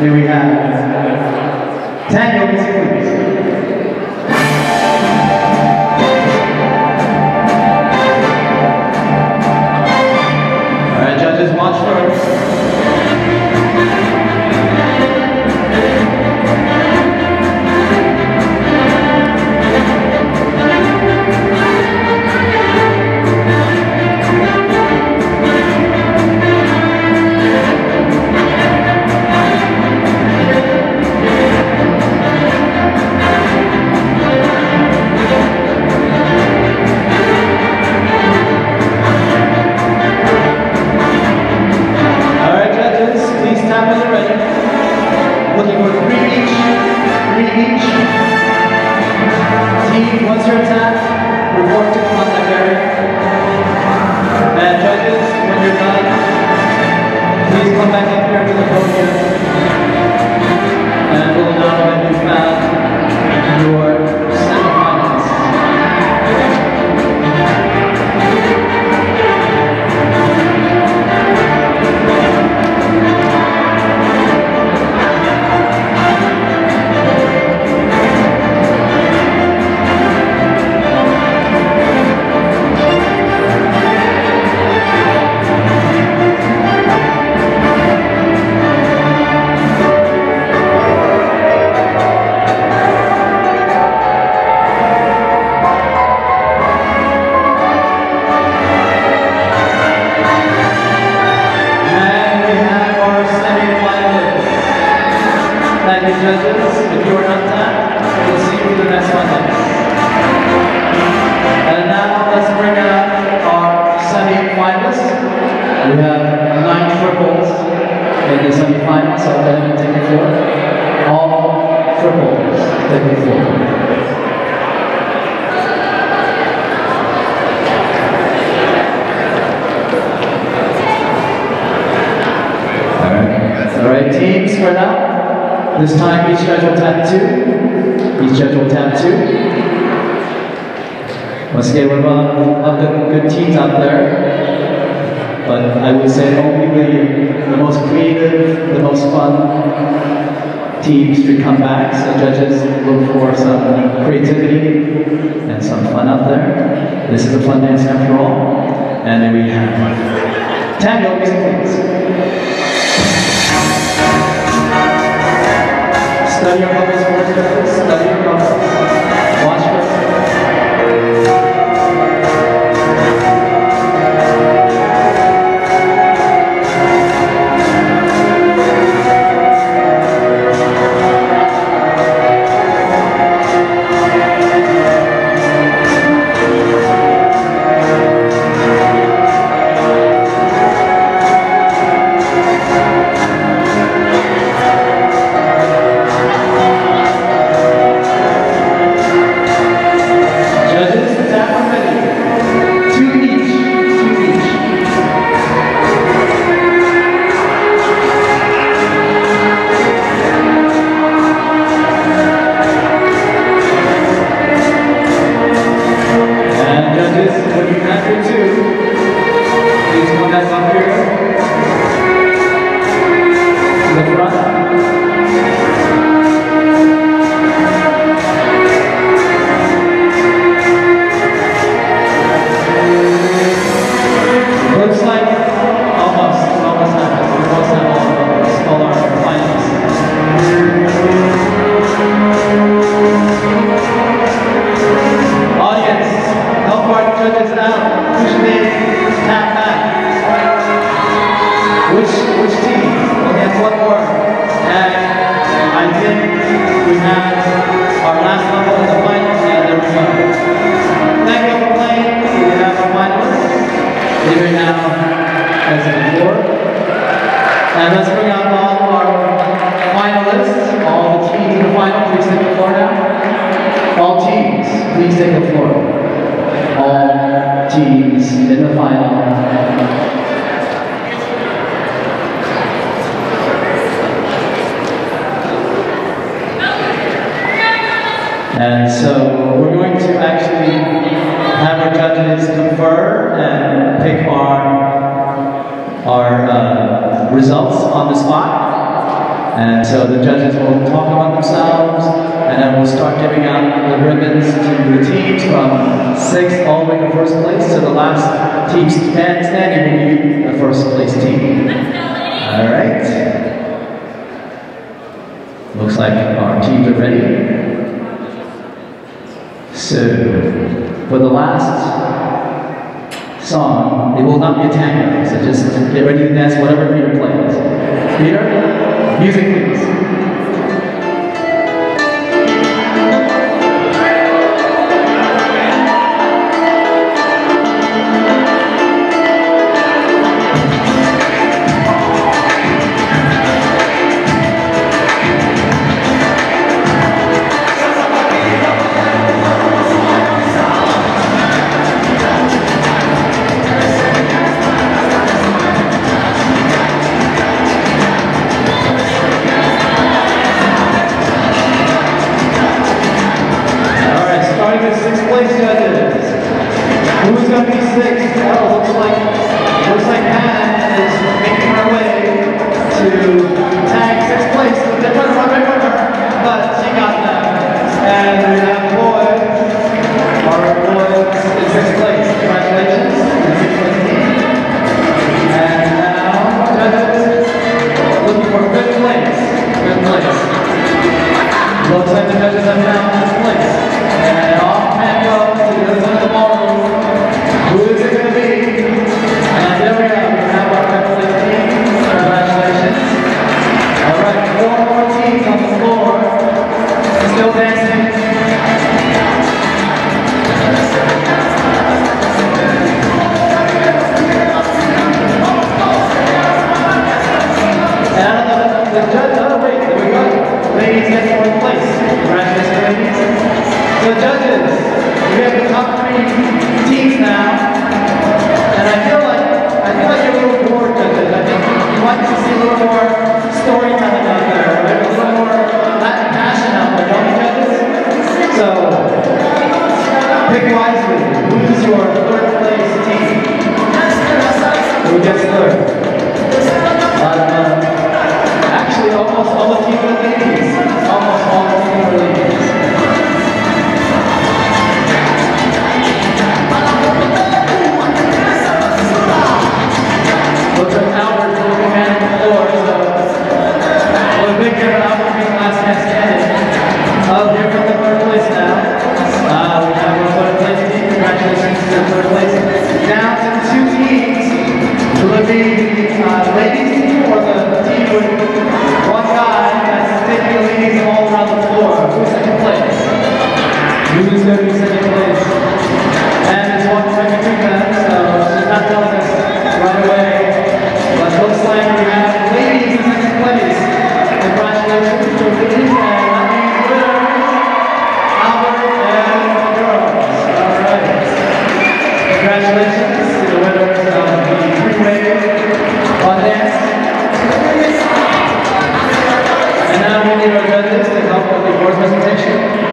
Here we have Music This time each judge will tap two. Each judge will tap two. Once again, we have a lot of good teams out there. But I would say only the, the most creative, the most fun teams should come back. So judges look for some creativity and some fun out there. This is a fun dance after all. And we have Tango music please. Study your bubbles first, please take the floor. All teams in the final. And so we're going to actually have our judges confer and pick our our uh, results on the spot. And so the judges will talk about themselves, and then we'll start giving out the ribbons to the teams from sixth all the way to first place. to the last team stand standing will be the first place team. All right. Looks like our teams are ready. So, for the last song, it will not be a tango, so just get ready to dance whatever Peter plays. Peter, music please. the oh wait, there we go. Ladies place. Congratulations. So judges, we have the top three teams now. And I feel like, I feel like you're a little bored. I think you want to see a little more storytelling out there. A little more Latin passion out there, don't you, judges? So, pick wisely. Who's your third place team? Who gets third? Big give it up